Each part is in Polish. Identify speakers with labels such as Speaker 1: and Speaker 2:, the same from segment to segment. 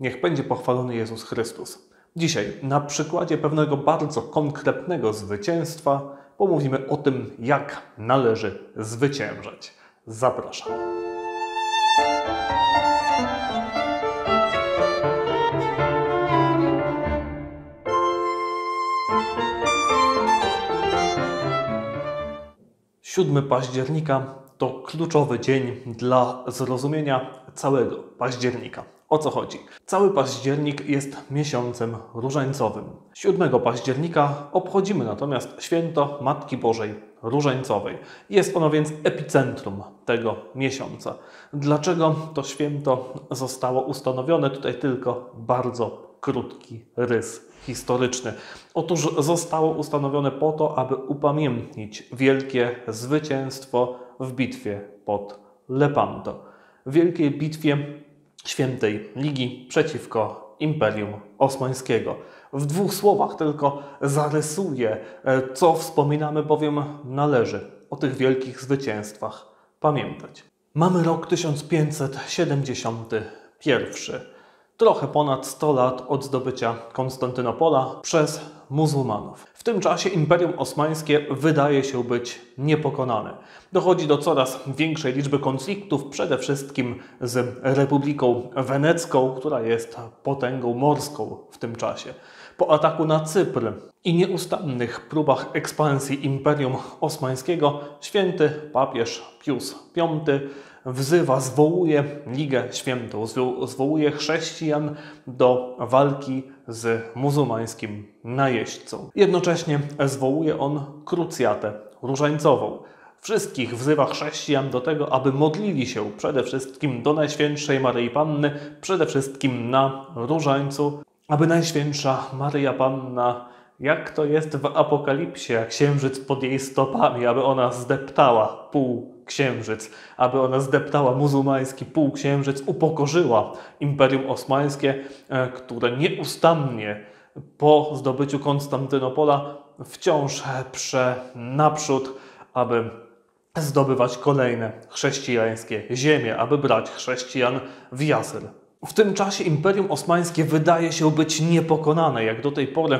Speaker 1: Niech będzie pochwalony Jezus Chrystus. Dzisiaj na przykładzie pewnego bardzo konkretnego zwycięstwa pomówimy o tym, jak należy zwyciężać. Zapraszam. Siódmy października to kluczowy dzień dla zrozumienia całego października. O co chodzi? Cały październik jest miesiącem różańcowym. 7 października obchodzimy natomiast święto Matki Bożej Różańcowej. Jest ono więc epicentrum tego miesiąca. Dlaczego to święto zostało ustanowione? Tutaj tylko bardzo krótki rys historyczny. Otóż zostało ustanowione po to, aby upamiętnić wielkie zwycięstwo w bitwie pod Lepanto. W wielkiej bitwie świętej Ligi przeciwko Imperium Osmańskiego. W dwóch słowach tylko zarysuję, e, co wspominamy, bowiem należy o tych wielkich zwycięstwach pamiętać. Mamy rok 1571 trochę ponad 100 lat od zdobycia Konstantynopola przez muzułmanów. W tym czasie Imperium Osmańskie wydaje się być niepokonane. Dochodzi do coraz większej liczby konfliktów, przede wszystkim z Republiką Wenecką, która jest potęgą morską w tym czasie. Po ataku na Cypr i nieustannych próbach ekspansji Imperium Osmańskiego, święty papież Pius V wzywa, zwołuje Ligę Świętą, zwołuje chrześcijan do walki z muzułmańskim najeźdźcą. Jednocześnie zwołuje on krucjatę różańcową. Wszystkich wzywa chrześcijan do tego, aby modlili się przede wszystkim do Najświętszej Maryi Panny, przede wszystkim na różańcu, aby Najświętsza Maryja Panna jak to jest w Apokalipsie, księżyc pod jej stopami, aby ona zdeptała pół księżyc, aby ona zdeptała muzułmański półksiężyc, upokorzyła Imperium Osmańskie, e, które nieustannie po zdobyciu Konstantynopola wciąż prze naprzód, aby zdobywać kolejne chrześcijańskie ziemie, aby brać chrześcijan w jasyl. W tym czasie Imperium Osmańskie wydaje się być niepokonane, jak do tej pory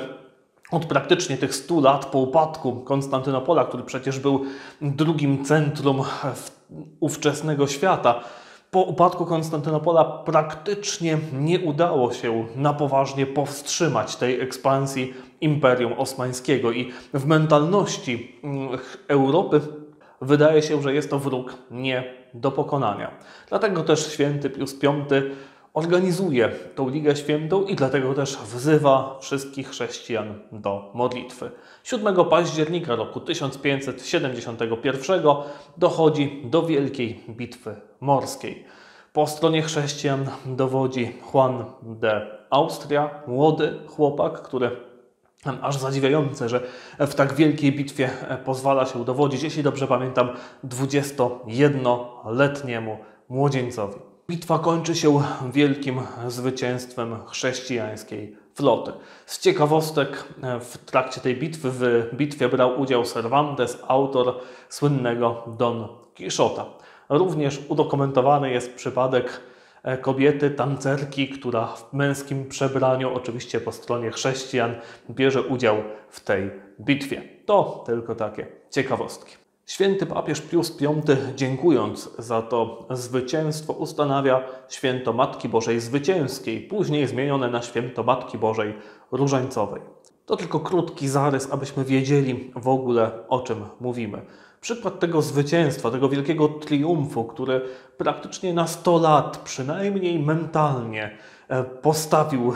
Speaker 1: od praktycznie tych 100 lat po upadku Konstantynopola, który przecież był drugim centrum ówczesnego świata, po upadku Konstantynopola praktycznie nie udało się na poważnie powstrzymać tej ekspansji Imperium Osmańskiego i w mentalności mm, Europy wydaje się, że jest to wróg nie do pokonania. Dlatego też święty Pius V organizuje tą Ligę Świętą i dlatego też wzywa wszystkich chrześcijan do modlitwy. 7 października roku 1571 dochodzi do wielkiej bitwy morskiej. Po stronie chrześcijan dowodzi Juan de Austria, młody chłopak, który aż zadziwiające, że w tak wielkiej bitwie pozwala się dowodzić, jeśli dobrze pamiętam, 21-letniemu młodzieńcowi. Bitwa kończy się wielkim zwycięstwem chrześcijańskiej floty. Z ciekawostek e, w trakcie tej bitwy, w bitwie brał udział Cervantes, autor słynnego Don Quixota. Również udokumentowany jest przypadek e, kobiety, tancerki, która w męskim przebraniu, oczywiście po stronie chrześcijan, bierze udział w tej bitwie. To tylko takie ciekawostki. Święty papież Pius V, dziękując za to zwycięstwo, ustanawia święto Matki Bożej Zwycięskiej, później zmienione na święto Matki Bożej Różańcowej. To tylko krótki zarys, abyśmy wiedzieli w ogóle o czym mówimy. Przykład tego zwycięstwa, tego wielkiego triumfu, który praktycznie na 100 lat, przynajmniej mentalnie, postawił e,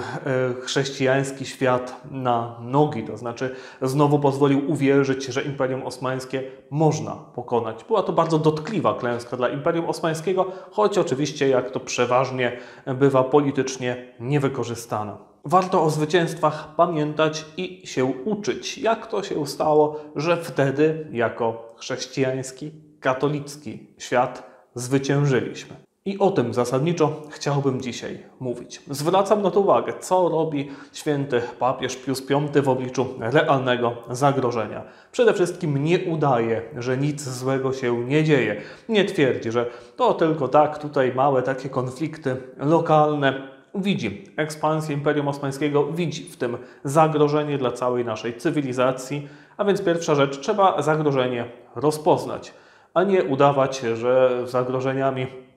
Speaker 1: chrześcijański świat na nogi, to znaczy znowu pozwolił uwierzyć, że Imperium Osmańskie można pokonać. Była to bardzo dotkliwa klęska dla Imperium Osmańskiego, choć oczywiście, jak to przeważnie bywa politycznie niewykorzystana. Warto o zwycięstwach pamiętać i się uczyć, jak to się stało, że wtedy, jako chrześcijański, katolicki świat, zwyciężyliśmy. I o tym zasadniczo chciałbym dzisiaj mówić. Zwracam na to uwagę, co robi święty papież Pius V w obliczu realnego zagrożenia. Przede wszystkim nie udaje, że nic złego się nie dzieje. Nie twierdzi, że to tylko tak, tutaj małe takie konflikty lokalne, widzi ekspansję Imperium Osmańskiego, widzi w tym zagrożenie dla całej naszej cywilizacji, a więc pierwsza rzecz, trzeba zagrożenie rozpoznać, a nie udawać, że zagrożeniami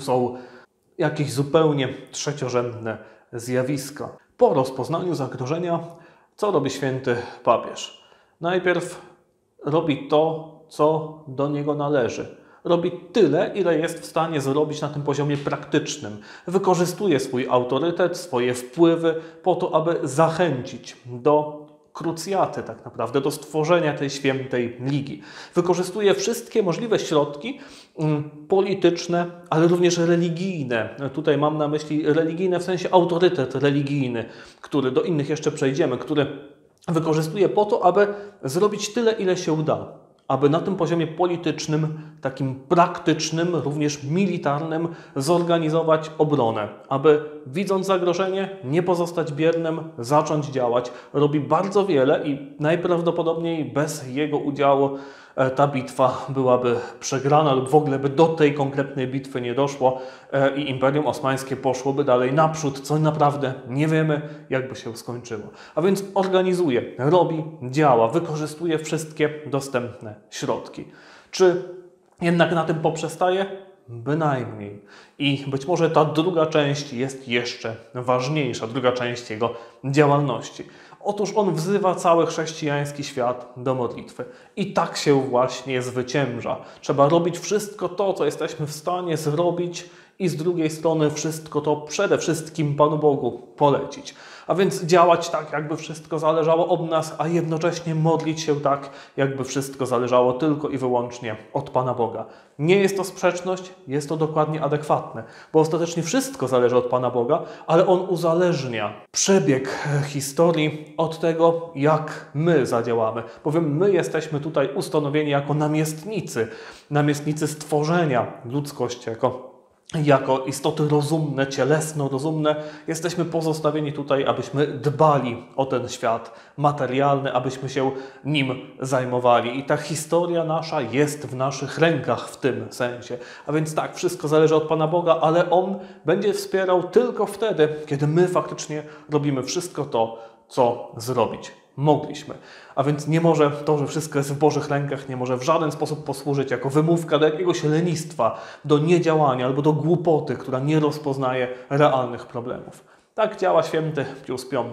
Speaker 1: są jakieś zupełnie trzeciorzędne zjawiska. Po rozpoznaniu zagrożenia, co robi święty papież? Najpierw robi to, co do niego należy. Robi tyle, ile jest w stanie zrobić na tym poziomie praktycznym. Wykorzystuje swój autorytet, swoje wpływy po to, aby zachęcić do krucjaty, tak naprawdę, do stworzenia tej świętej ligi. Wykorzystuje wszystkie możliwe środki mm, polityczne, ale również religijne. Tutaj mam na myśli religijne w sensie autorytet religijny, który do innych jeszcze przejdziemy, który wykorzystuje po to, aby zrobić tyle, ile się uda aby na tym poziomie politycznym, takim praktycznym, również militarnym, zorganizować obronę, aby widząc zagrożenie, nie pozostać biernym, zacząć działać. Robi bardzo wiele i najprawdopodobniej bez jego udziału ta bitwa byłaby przegrana lub w ogóle by do tej konkretnej bitwy nie doszło e, i Imperium Osmańskie poszłoby dalej naprzód, co naprawdę nie wiemy, jakby się skończyło. A więc organizuje, robi, działa, wykorzystuje wszystkie dostępne środki. Czy jednak na tym poprzestaje? Bynajmniej. I być może ta druga część jest jeszcze ważniejsza, druga część jego działalności. Otóż on wzywa cały chrześcijański świat do modlitwy. I tak się właśnie zwycięża. Trzeba robić wszystko to, co jesteśmy w stanie zrobić, i z drugiej strony wszystko to przede wszystkim Panu Bogu polecić. A więc działać tak, jakby wszystko zależało od nas, a jednocześnie modlić się tak, jakby wszystko zależało tylko i wyłącznie od Pana Boga. Nie jest to sprzeczność, jest to dokładnie adekwatne, bo ostatecznie wszystko zależy od Pana Boga, ale On uzależnia przebieg historii od tego, jak my zadziałamy. Bowiem my jesteśmy tutaj ustanowieni jako namiestnicy, namiestnicy stworzenia ludzkości, jako jako istoty rozumne, cielesno-rozumne, jesteśmy pozostawieni tutaj, abyśmy dbali o ten świat materialny, abyśmy się nim zajmowali. I ta historia nasza jest w naszych rękach w tym sensie. A więc tak, wszystko zależy od Pana Boga, ale On będzie wspierał tylko wtedy, kiedy my faktycznie robimy wszystko to, co zrobić mogliśmy. A więc nie może to, że wszystko jest w Bożych rękach, nie może w żaden sposób posłużyć jako wymówka do jakiegoś lenistwa, do niedziałania albo do głupoty, która nie rozpoznaje realnych problemów. Tak działa święty Pius V.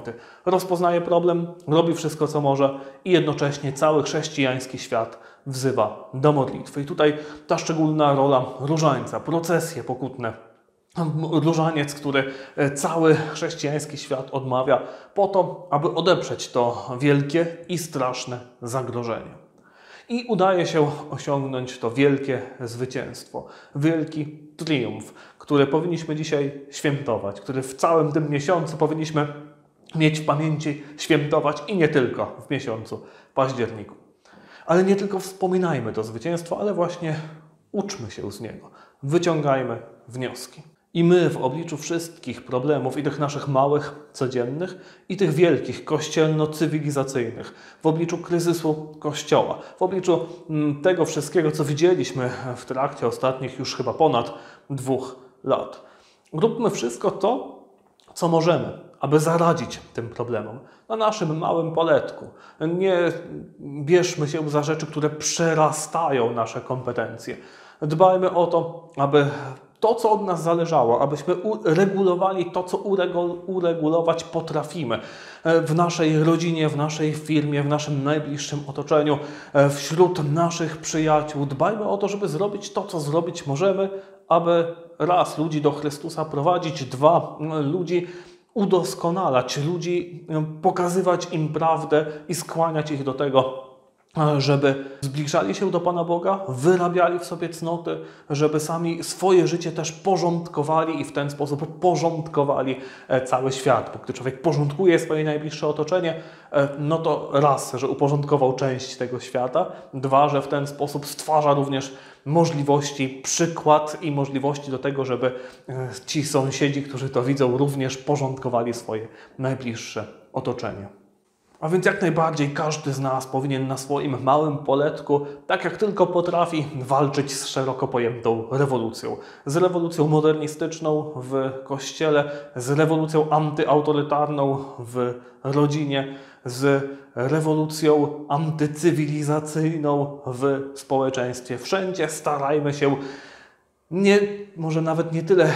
Speaker 1: Rozpoznaje problem, robi wszystko, co może i jednocześnie cały chrześcijański świat wzywa do modlitwy. I tutaj ta szczególna rola różańca, procesje pokutne różaniec, który e, cały chrześcijański świat odmawia, po to, aby odeprzeć to wielkie i straszne zagrożenie. I udaje się osiągnąć to wielkie zwycięstwo, wielki triumf, który powinniśmy dzisiaj świętować, który w całym tym miesiącu powinniśmy mieć w pamięci, świętować i nie tylko w miesiącu październiku. Ale nie tylko wspominajmy to zwycięstwo, ale właśnie uczmy się z niego, wyciągajmy wnioski. I my w obliczu wszystkich problemów, i tych naszych małych, codziennych, i tych wielkich, kościelno-cywilizacyjnych, w obliczu kryzysu Kościoła, w obliczu mm, tego wszystkiego, co widzieliśmy w trakcie ostatnich już chyba ponad dwóch lat. Róbmy wszystko to, co możemy, aby zaradzić tym problemom na naszym małym poletku. Nie bierzmy się za rzeczy, które przerastają nasze kompetencje. Dbajmy o to, aby to, co od nas zależało, abyśmy regulowali to, co uregulować potrafimy e, w naszej rodzinie, w naszej firmie, w naszym najbliższym otoczeniu, e, wśród naszych przyjaciół. Dbajmy o to, żeby zrobić to, co zrobić możemy, aby raz ludzi do Chrystusa prowadzić, dwa ludzi udoskonalać, ludzi pokazywać im prawdę i skłaniać ich do tego, żeby zbliżali się do Pana Boga, wyrabiali w sobie cnoty, żeby sami swoje życie też porządkowali i w ten sposób porządkowali e, cały świat. Bo gdy człowiek porządkuje swoje najbliższe otoczenie, e, no to raz, że uporządkował część tego świata, dwa, że w ten sposób stwarza również możliwości, przykład i możliwości do tego, żeby e, ci sąsiedzi, którzy to widzą, również porządkowali swoje najbliższe otoczenie. A więc jak najbardziej każdy z nas powinien na swoim małym poletku, tak jak tylko potrafi, walczyć z szeroko pojętą rewolucją. Z rewolucją modernistyczną w kościele, z rewolucją antyautorytarną w rodzinie, z rewolucją antycywilizacyjną w społeczeństwie. Wszędzie starajmy się nie, może nawet nie tyle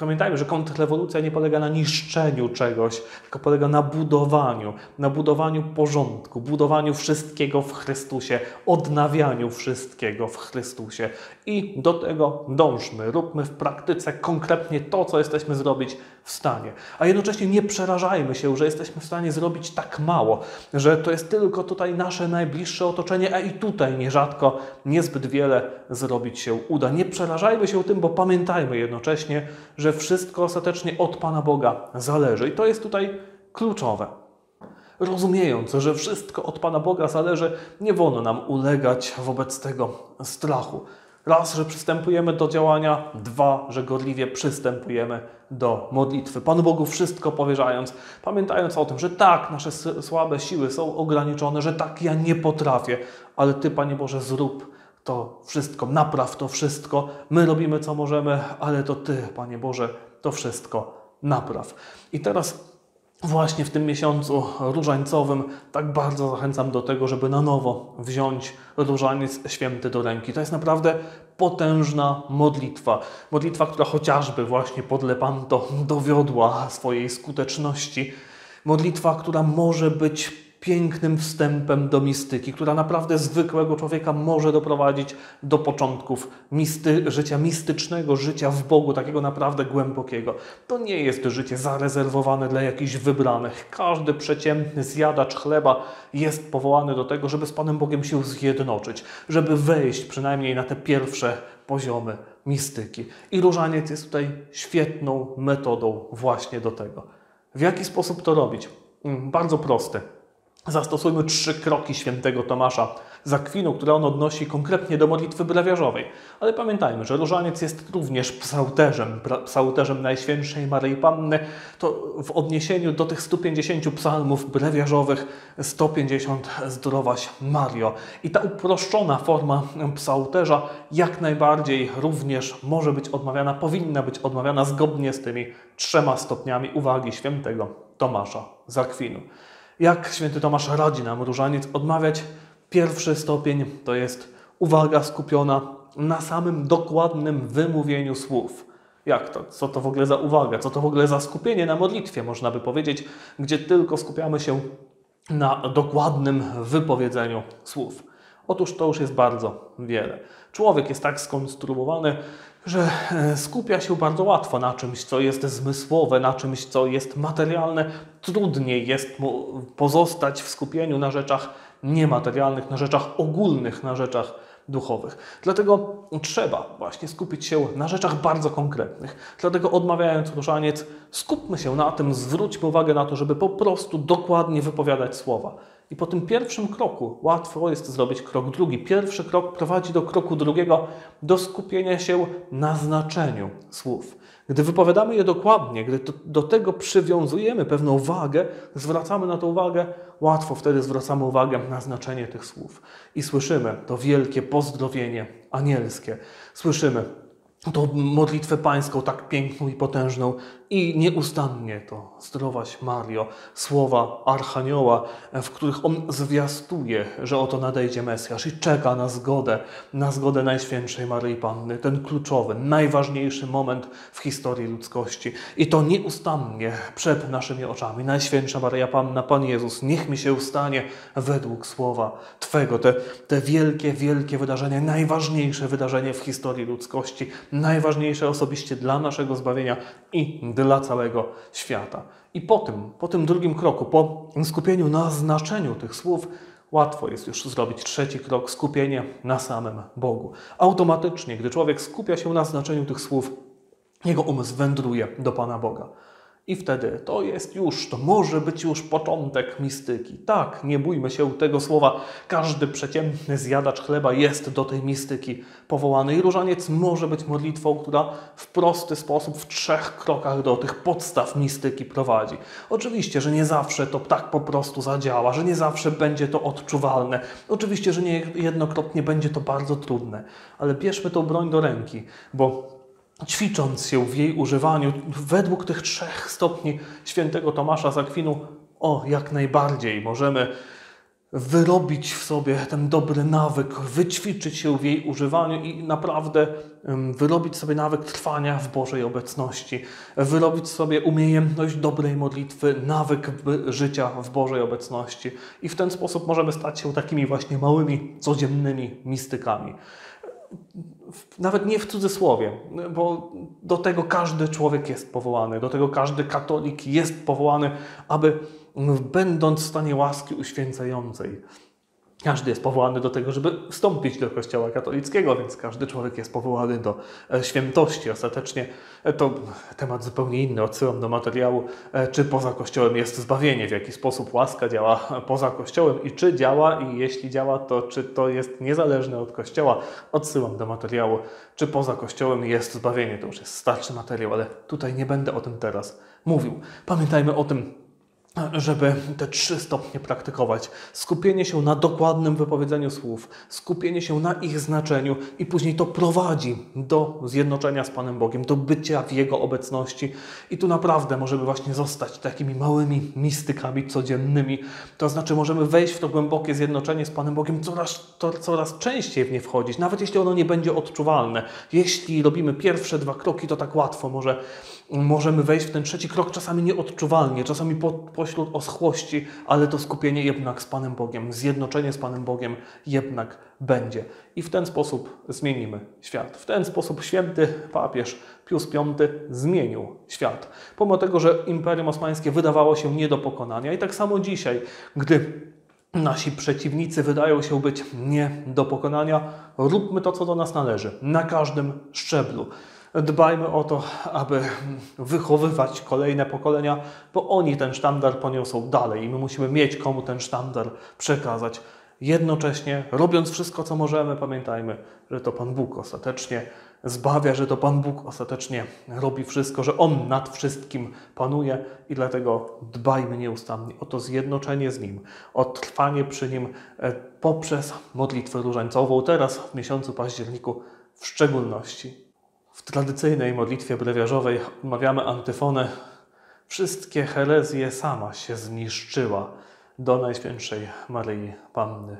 Speaker 1: Pamiętajmy, że kontrrewolucja nie polega na niszczeniu czegoś, tylko polega na budowaniu, na budowaniu porządku, budowaniu wszystkiego w Chrystusie, odnawianiu wszystkiego w Chrystusie. I do tego dążmy, róbmy w praktyce konkretnie to, co jesteśmy zrobić w stanie. A jednocześnie nie przerażajmy się, że jesteśmy w stanie zrobić tak mało, że to jest tylko tutaj nasze najbliższe otoczenie, a i tutaj nierzadko niezbyt wiele zrobić się uda. Nie przerażajmy się tym, bo pamiętajmy jednocześnie, że wszystko ostatecznie od Pana Boga zależy. I to jest tutaj kluczowe. Rozumiejąc, że wszystko od Pana Boga zależy, nie wolno nam ulegać wobec tego strachu. Raz, że przystępujemy do działania, dwa, że gorliwie przystępujemy do modlitwy. Panu Bogu wszystko powierzając, pamiętając o tym, że tak, nasze słabe siły są ograniczone, że tak, ja nie potrafię, ale Ty, Panie Boże, zrób to wszystko, napraw to wszystko. My robimy co możemy, ale to Ty, Panie Boże, to wszystko napraw. I teraz właśnie w tym miesiącu różańcowym tak bardzo zachęcam do tego, żeby na nowo wziąć różaniec święty do ręki. To jest naprawdę potężna modlitwa. Modlitwa, która chociażby właśnie pod Lepanto dowiodła swojej skuteczności. Modlitwa, która może być pięknym wstępem do mistyki, która naprawdę zwykłego człowieka może doprowadzić do początków misty, życia mistycznego, życia w Bogu, takiego naprawdę głębokiego. To nie jest życie zarezerwowane dla jakichś wybranych. Każdy przeciętny zjadacz chleba jest powołany do tego, żeby z Panem Bogiem się zjednoczyć, żeby wejść przynajmniej na te pierwsze poziomy mistyki. I różaniec jest tutaj świetną metodą właśnie do tego. W jaki sposób to robić? Mm, bardzo prosty. Zastosujmy trzy kroki świętego Tomasza z Akwinu, które on odnosi konkretnie do modlitwy brewiarzowej. Ale pamiętajmy, że różaniec jest również psałterzem, psałterzem Najświętszej Maryi Panny. To w odniesieniu do tych 150 psalmów brewiarzowych 150 Zdrowaś Mario. I ta uproszczona forma psałterza jak najbardziej również może być odmawiana, powinna być odmawiana zgodnie z tymi trzema stopniami uwagi świętego Tomasza z Akwinu. Jak święty Tomasz radzi nam różaniec odmawiać? Pierwszy stopień to jest uwaga skupiona na samym dokładnym wymówieniu słów. Jak to? Co to w ogóle za uwaga? Co to w ogóle za skupienie na modlitwie, można by powiedzieć, gdzie tylko skupiamy się na dokładnym wypowiedzeniu słów. Otóż to już jest bardzo wiele. Człowiek jest tak skonstruowany, że e, skupia się bardzo łatwo na czymś, co jest zmysłowe, na czymś, co jest materialne. Trudniej jest mu pozostać w skupieniu na rzeczach niematerialnych, na rzeczach ogólnych, na rzeczach duchowych. Dlatego trzeba właśnie skupić się na rzeczach bardzo konkretnych. Dlatego odmawiając różaniec, skupmy się na tym, zwróćmy uwagę na to, żeby po prostu dokładnie wypowiadać słowa. I po tym pierwszym kroku łatwo jest zrobić krok drugi. Pierwszy krok prowadzi do kroku drugiego, do skupienia się na znaczeniu słów. Gdy wypowiadamy je dokładnie, gdy do, tego przywiązujemy pewną wagę, zwracamy na to uwagę, łatwo wtedy zwracamy uwagę na znaczenie tych słów. I słyszymy to wielkie pozdrowienie anielskie. Słyszymy tą modlitwę pańską tak piękną i potężną i nieustannie to zdrowaś Mario, słowa Archanioła, w których on zwiastuje, że oto nadejdzie Mesjasz i czeka na zgodę, na zgodę Najświętszej Maryi Panny, ten kluczowy, najważniejszy moment w historii ludzkości. I to nieustannie przed naszymi oczami. Najświętsza Maryja Panna, Pan Jezus, niech mi się stanie według słowa Twego. Te, te wielkie, wielkie wydarzenie, najważniejsze wydarzenie w historii ludzkości, najważniejsze osobiście dla naszego zbawienia i dla całego świata. I po tym, po tym drugim kroku, po skupieniu na znaczeniu tych słów, łatwo jest już zrobić trzeci krok skupienie na samym Bogu. Automatycznie, gdy człowiek skupia się na znaczeniu tych słów, jego umysł wędruje do Pana Boga. I wtedy to jest już, to może być już początek mistyki. Tak, nie bójmy się tego słowa. Każdy przeciętny zjadacz chleba jest do tej mistyki powołany. I różaniec może być modlitwą, która w prosty sposób, w trzech krokach do tych podstaw mistyki prowadzi. Oczywiście, że nie zawsze to tak po prostu zadziała, że nie zawsze będzie to odczuwalne. Oczywiście, że nie jednokrotnie będzie to bardzo trudne, ale bierzmy tą broń do ręki, bo ćwicząc się w jej używaniu według tych trzech stopni świętego Tomasza z Akwinu, o, jak najbardziej możemy wyrobić w sobie ten dobry nawyk, wyćwiczyć się w jej używaniu i naprawdę wyrobić sobie nawyk trwania w Bożej obecności, wyrobić sobie umiejętność dobrej modlitwy, nawyk życia w Bożej obecności. I w ten sposób możemy stać się takimi właśnie małymi, codziennymi mistykami nawet nie w cudzysłowie, bo do tego każdy człowiek jest powołany, do tego każdy katolik jest powołany, aby będąc w stanie łaski uświęcającej, każdy jest powołany do tego, żeby wstąpić do Kościoła katolickiego, więc każdy człowiek jest powołany do e, świętości. Ostatecznie e, to temat zupełnie inny. Odsyłam do materiału, e, czy poza Kościołem jest zbawienie, w jaki sposób łaska działa poza Kościołem i czy działa, i jeśli działa, to czy to jest niezależne od Kościoła. Odsyłam do materiału, czy poza Kościołem jest zbawienie. To już jest starszy materiał, ale tutaj nie będę o tym teraz mówił. Pamiętajmy o tym, żeby te trzy stopnie praktykować. Skupienie się na dokładnym wypowiedzeniu słów, skupienie się na ich znaczeniu i później to prowadzi do zjednoczenia z Panem Bogiem, do bycia w Jego obecności. I tu naprawdę możemy właśnie zostać takimi małymi mistykami codziennymi. To znaczy możemy wejść w to głębokie zjednoczenie z Panem Bogiem, coraz, to, coraz częściej w nie wchodzić, nawet jeśli ono nie będzie odczuwalne. Jeśli robimy pierwsze dwa kroki, to tak łatwo może możemy wejść w ten trzeci krok czasami nieodczuwalnie, czasami po, pośród oschłości, ale to skupienie jednak z Panem Bogiem, zjednoczenie z Panem Bogiem jednak będzie. I w ten sposób zmienimy świat. W ten sposób święty papież Pius V zmienił świat. Pomimo tego, że Imperium Osmańskie wydawało się nie do pokonania i tak samo dzisiaj, gdy nasi przeciwnicy wydają się być nie do pokonania, róbmy to, co do nas należy, na każdym szczeblu. Dbajmy o to, aby wychowywać kolejne pokolenia, bo oni ten sztandar poniosą dalej i my musimy mieć komu ten sztandar przekazać. Jednocześnie, robiąc wszystko, co możemy, pamiętajmy, że to Pan Bóg ostatecznie zbawia, że to Pan Bóg ostatecznie robi wszystko, że On nad wszystkim panuje i dlatego dbajmy nieustannie o to zjednoczenie z Nim, o trwanie przy Nim e, poprzez modlitwę różańcową, teraz w miesiącu październiku w szczególności. Tradycyjnej modlitwie brewiarzowej odmawiamy antyfonę Wszystkie herezje sama się zniszczyła do Najświętszej Maryi Panny.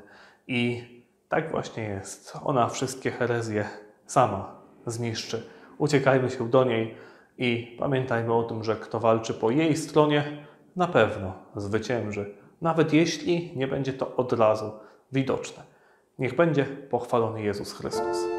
Speaker 1: I tak właśnie jest. Ona wszystkie herezje sama zniszczy. Uciekajmy się do niej i pamiętajmy o tym, że kto walczy po jej stronie, na pewno zwycięży, nawet jeśli nie będzie to od razu widoczne. Niech będzie pochwalony Jezus Chrystus.